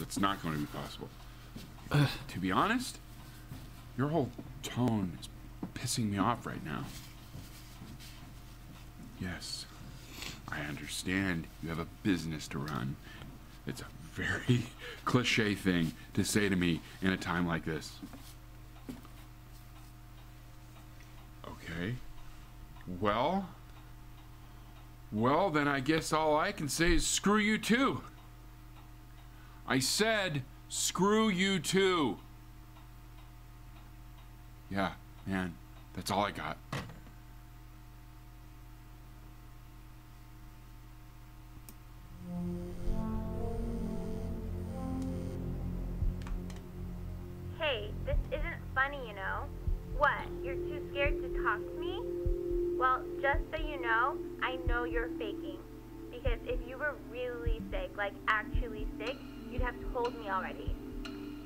It's not going to be possible. to be honest, your whole tone is pissing me off right now. Yes, I understand you have a business to run. It's a very cliche thing to say to me in a time like this. Okay. Well, well, then I guess all I can say is screw you too. I said screw you too. Yeah, man, that's all I got. Hey, this isn't funny, you know. What? You're too scared to talk to me? Well, just so you know, I know you're faking. Because if you were really sick, like actually sick, have told me already.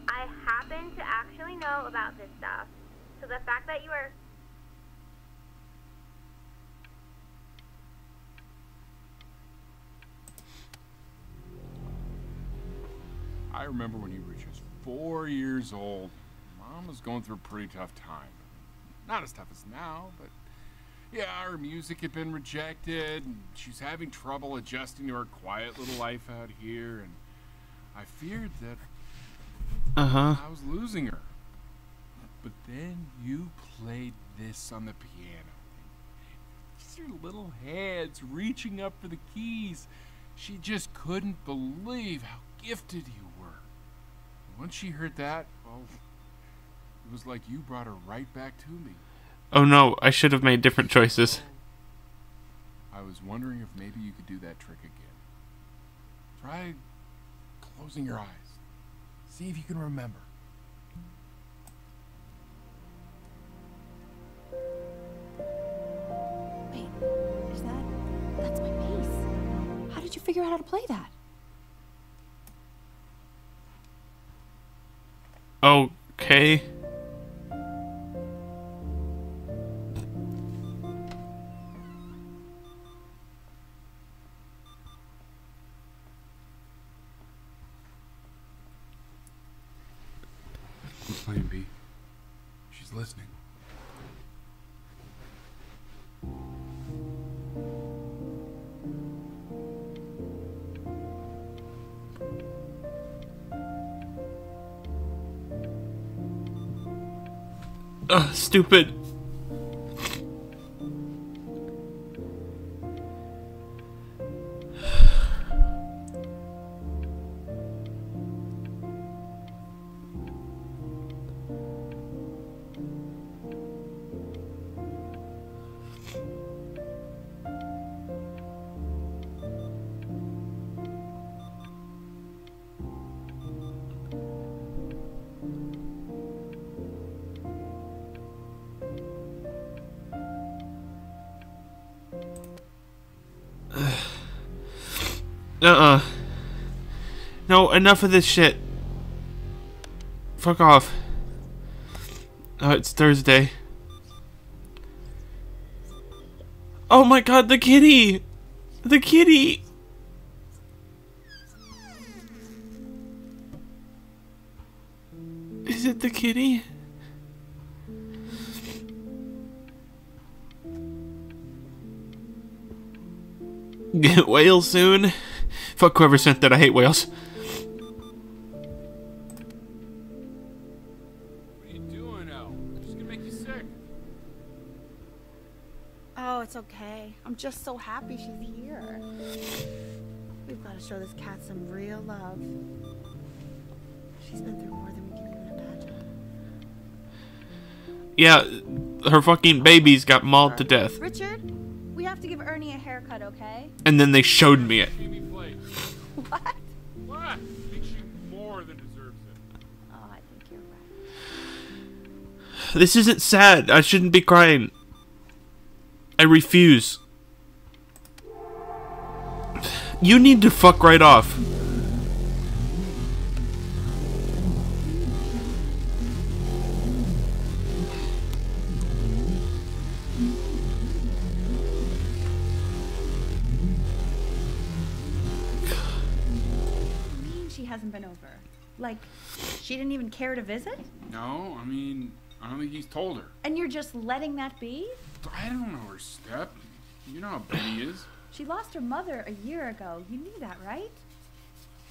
I happen to actually know about this stuff. So the fact that you are I remember when you were just four years old. Mom was going through a pretty tough time. Not as tough as now, but yeah, her music had been rejected, and she's having trouble adjusting to her quiet little life out here, and I feared that Uh huh. I was losing her. But then you played this on the piano. Just your little hands reaching up for the keys. She just couldn't believe how gifted you were. Once she heard that, well, it was like you brought her right back to me. Oh no, I should have made different choices. I was wondering if maybe you could do that trick again. Try closing your eyes. See if you can remember. Wait, is that. That's my bass. How did you figure out how to play that? Okay. Stupid. Uh-uh. No, enough of this shit. Fuck off. Oh, it's Thursday. Oh my god, the kitty! The kitty! Is it the kitty? Get whales soon? Fuck whoever sent that, I hate whales. What are you doing, El? She's gonna make you sick. Oh, it's okay. I'm just so happy she's here. We've got to show this cat some real love. She's been through more than we can even imagine. Yeah, her fucking babies got mauled to death. Richard, we have to give Ernie a haircut, okay? And then they showed me it. This isn't sad. I shouldn't be crying. I refuse. You need to fuck right off. You mean she has hasn't been over? Like, she didn't even care to visit? No, I mean, I don't think he's told her. And you're just letting that be? I don't know her step. You know how Benny is. She lost her mother a year ago. You knew that, right?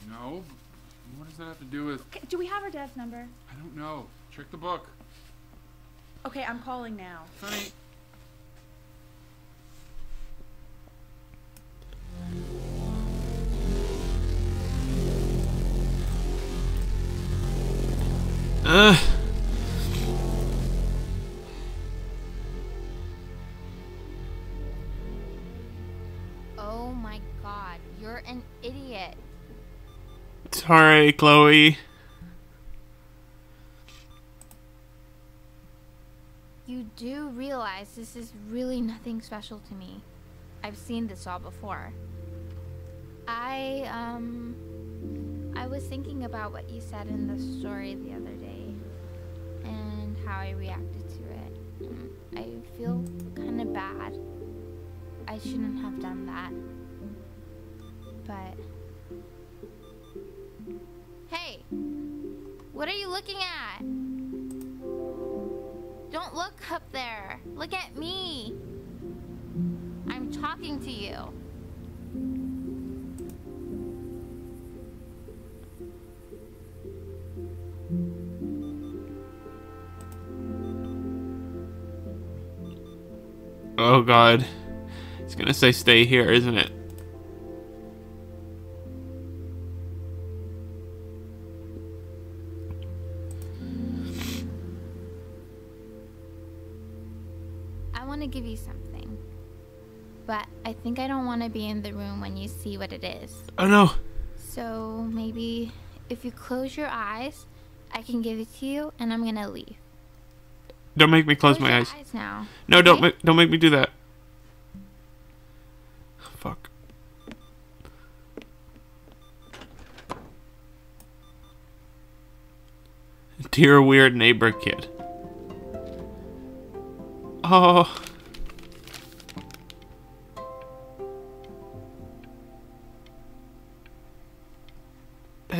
No, but what does that have to do with? Okay, do we have her dad's number? I don't know. Check the book. Okay, I'm calling now. Honey. Ugh. Sorry, Chloe. You do realize this is really nothing special to me. I've seen this all before. I, um. I was thinking about what you said in the story the other day and how I reacted to it. I feel kind of bad. I shouldn't have done that. But. Hey! What are you looking at? Don't look up there. Look at me. I'm talking to you. Oh god. It's gonna say stay here, isn't it? To be in the room when you see what it is. Oh no. So maybe if you close your eyes, I can give it to you and I'm going to leave. Don't make me close my your eyes. now. No, don't okay? make don't make me do that. Fuck. Dear weird neighbor kid. Oh.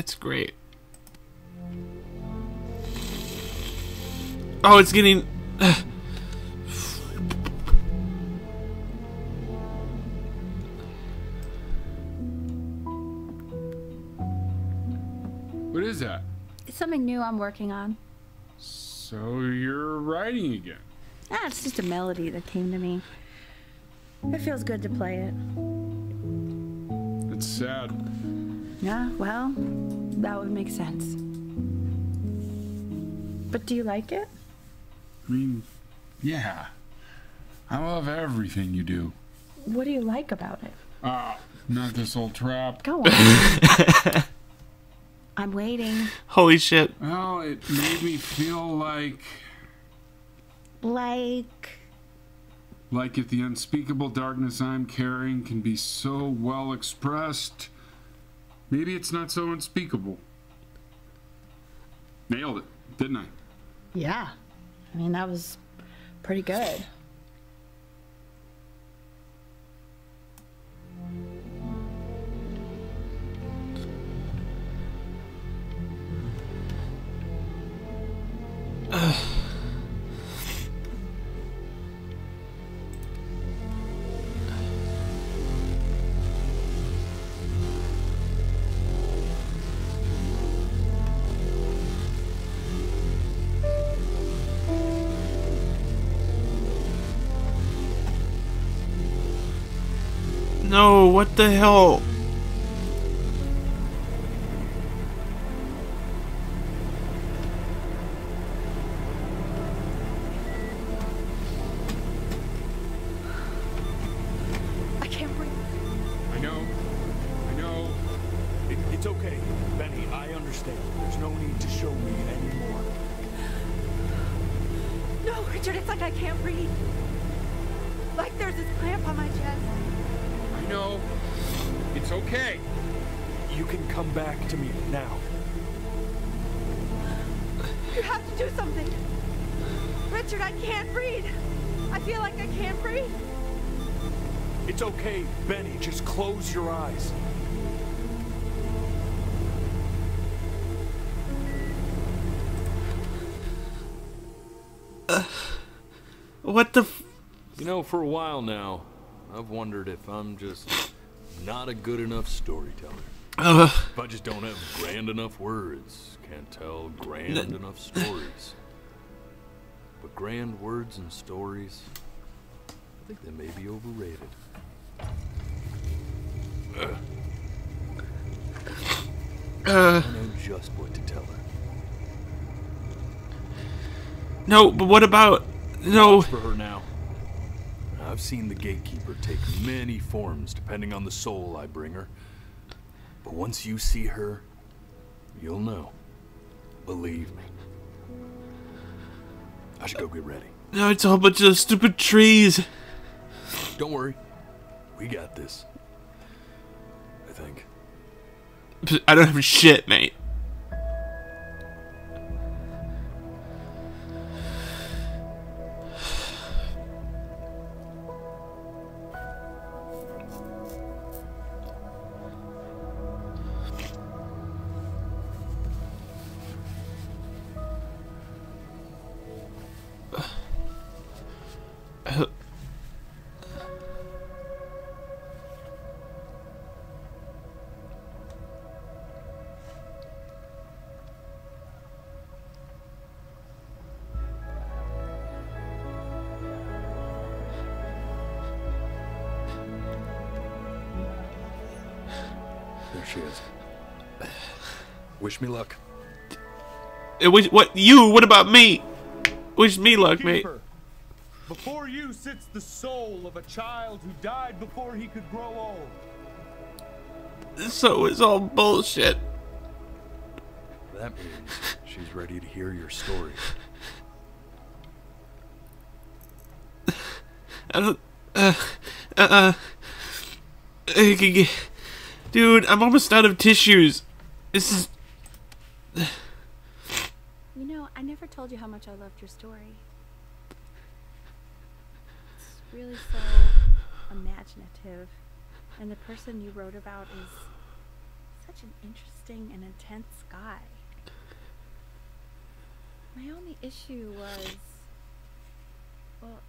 That's great. Oh, it's getting. What is that? It's something new I'm working on. So you're writing again. Ah, it's just a melody that came to me. It feels good to play it. It's sad. Yeah, well, that would make sense. But do you like it? I mean, yeah. I love everything you do. What do you like about it? Ah, not this old trap. Go on. I'm waiting. Holy shit. Well, it made me feel like Like. like if the unspeakable darkness I'm carrying can be so well expressed, maybe it's not so unspeakable. Nailed it, didn't I? Yeah. I mean, that was pretty good. No, what the hell? I can't breathe. I know. I know. It, it's okay, Benny. I understand. There's no need to show me anymore. No, Richard, it's like I can't breathe. Like there's this clamp on my chest know, it's okay. You can come back to me now. You have to do something. Richard, I can't breathe. I feel like I can't breathe. It's okay, Benny. Just close your eyes. Uh, what the You know, for a while now, I've wondered if I'm just not a good enough storyteller. uh, If I just don't have grand enough words, can't tell grand enough stories. But grand words and stories, I think they may be overrated. uh, I know just what to tell her. no, but what about? No. for her now. I've seen the gatekeeper take many forms depending on the soul I bring her. But once you see her, you'll know. Believe me. I should go get ready. No, it's a whole bunch of stupid trees. Don't worry. We got this. I think. I don't have shit, mate. She is. Wish me luck. It was what you? What about me? Wish me luck, mate. Before you sits the soul of a child who died before he could grow old. So it's all bullshit. That means she's ready to hear your story. I don't. Uh, uh, uh, dude, I'm almost out of tissues. This is. You know, I never told you how much I loved your story. It's really so imaginative. And the person you wrote about is such an interesting and intense guy. My only issue was. Well,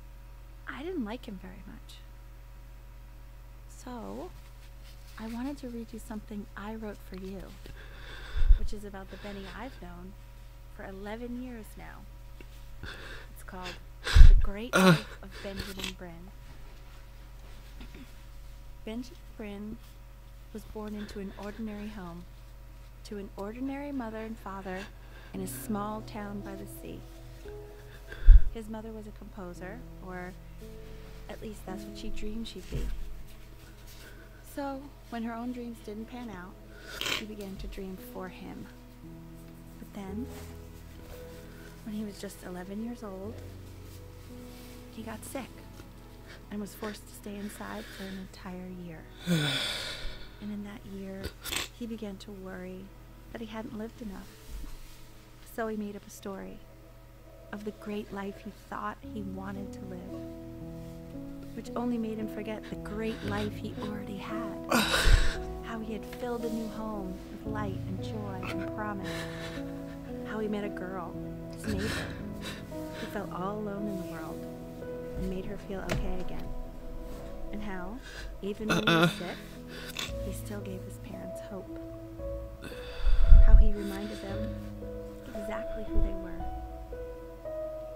I didn't like him very much. So, I wanted to read you something I wrote for you, which is about the Benny I've known for 11 years now. It's called The Great uh. Life of Benjamin Brynn. Benjamin Brynn was born into an ordinary home, to an ordinary mother and father in a small town by the sea. His mother was a composer, or at least that's what she dreamed she'd be. So, when her own dreams didn't pan out, she began to dream for him. But then, when he was just 11 years old, he got sick and was forced to stay inside for an entire year. and in that year, he began to worry that he hadn't lived enough. So he made up a story of the great life he thought he wanted to live, which only made him forget the great life he already had. How he had filled a new home with light and joy and promise. How he met a girl, his neighbor, who felt all alone in the world and made her feel okay again. And how, even when he was uh-uh. sick, he still gave his parents hope. How he reminded them exactly who they were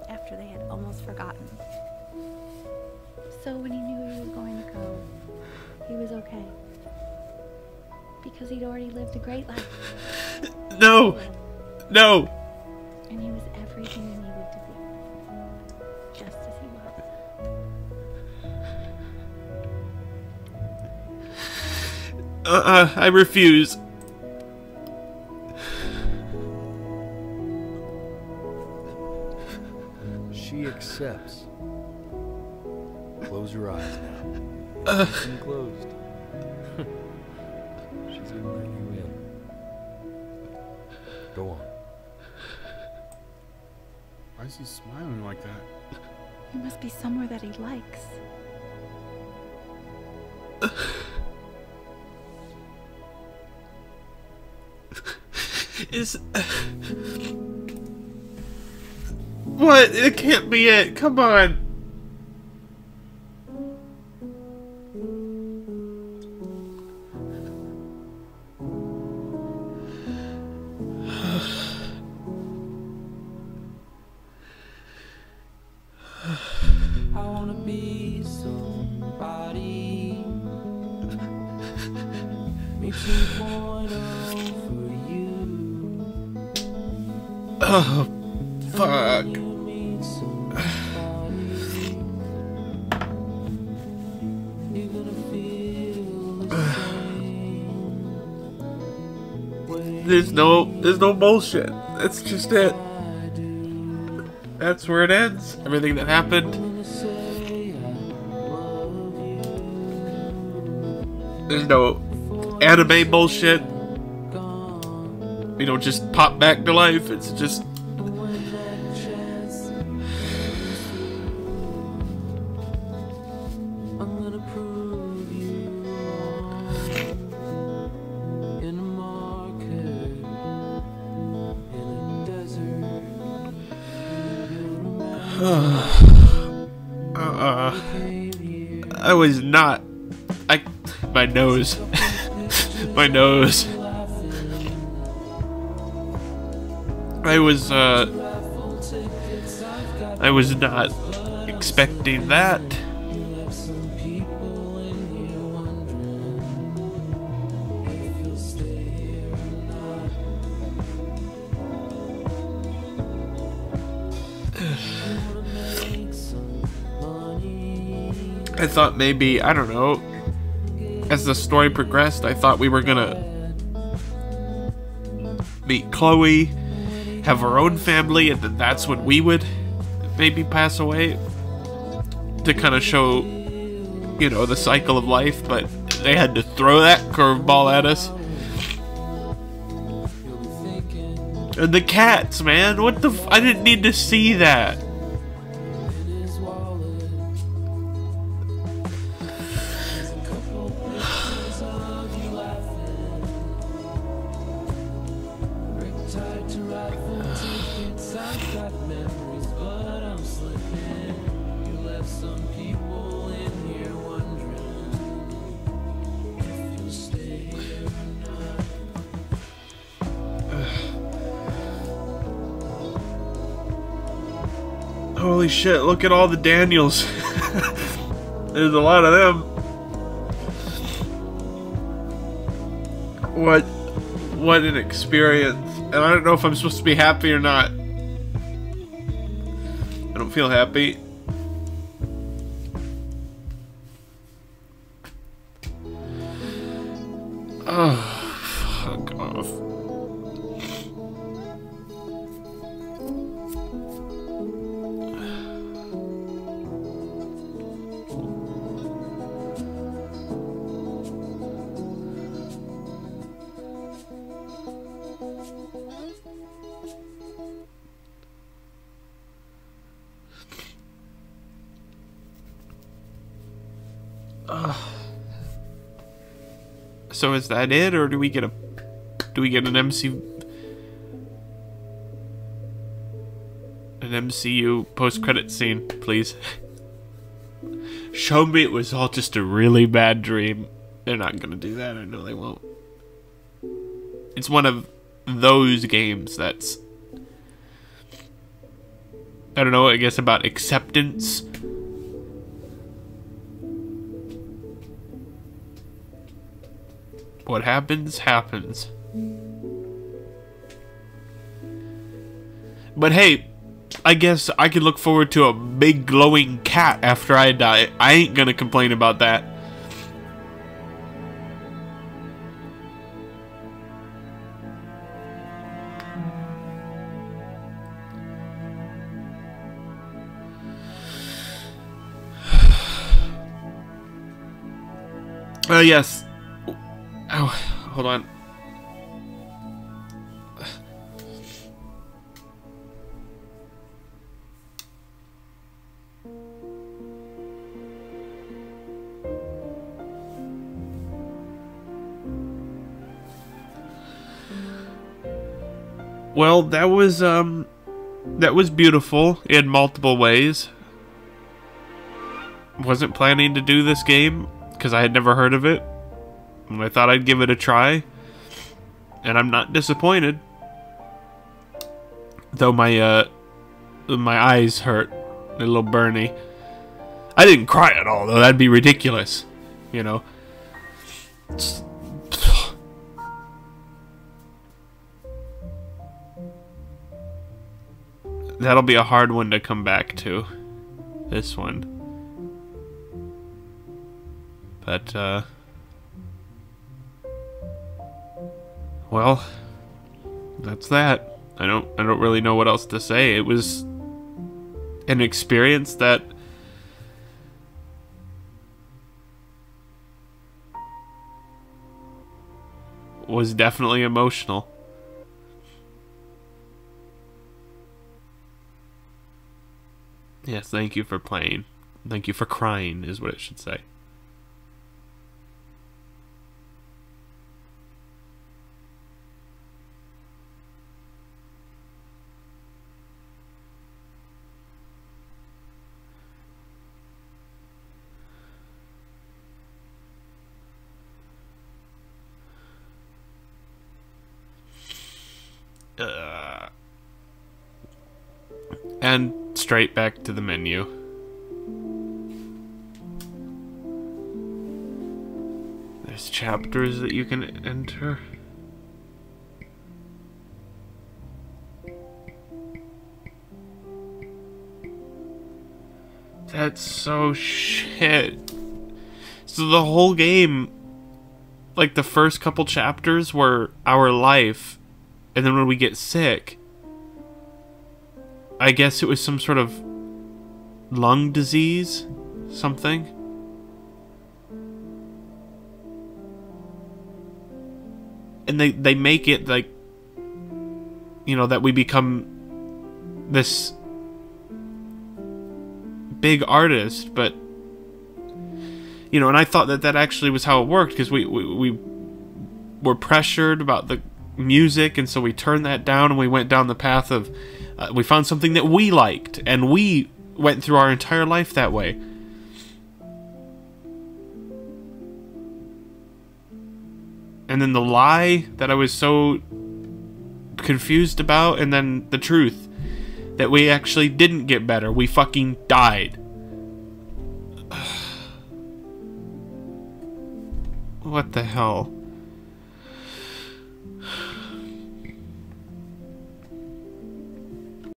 after they had almost forgotten. So when he knew he was going to go, he was okay. Because he'd already lived a great life. No! No! And he was everything he needed to be. Just as he was. Uh, uh, I refuse. She accepts. Now. Keep closed. She's gonna let you in. Go on. Why is he smiling like that? He must be somewhere that he likes. Is. What? It can't be it. Come on. There's no bullshit. That's just it. That's where it ends. Everything that happened. There's no anime bullshit. You don't just pop back to life. It's just nose, my nose. I was uh. I was not expecting that. I thought maybe I don't know. As the story progressed, I thought we were gonna meet Chloe, have our own family, and then that's when we would maybe pass away to kind of show, you know, the cycle of life. But they had to throw that curveball at us. And the cats, man, what the? I didn't need to see that. Look at all the Daniels. There's a lot of them. What what an experience. And I don't know if I'm supposed to be happy or not. I don't feel happy. Oh, So is that it, or do we get a do we get an MC an MCU post credit scene, please? Show me it was all just a really bad dream. They're not gonna do that. I know they won't. It's one of those games that's I don't know. I guess about acceptance. What happens, happens. But hey, I guess I can look forward to a big glowing cat after I die. I ain't gonna complain about that. Oh, yes. Hold on. Well, that was um that was beautiful in multiple ways. Wasn't planning to do this game because I had never heard of it. And I thought I'd give it a try. And I'm not disappointed. Though my uh my eyes hurt a little burny. I didn't cry at all though, that'd be ridiculous. You know. It's- That'll be a hard one to come back to. This one. But, uh. Well, that's that. I don't I don't really know what else to say. It was an experience that was definitely emotional. Yes, thank you for playing. Thank you for crying, is what it should say. Uh, and straight back to the menu. There's chapters that you can enter. That's so shit. So the whole game, like the first couple chapters were our life, and then when we get sick, I guess it was some sort of lung disease, something. And they they make it like you know that we become this big artist, but you know, and I thought that that actually was how it worked because we, we we were pressured about the music, and so we turned that down and we went down the path of uh, we found something that we liked, and we went through our entire life that way. And then the lie that I was so confused about, and then the truth that we actually didn't get better. We fucking died. what the hell?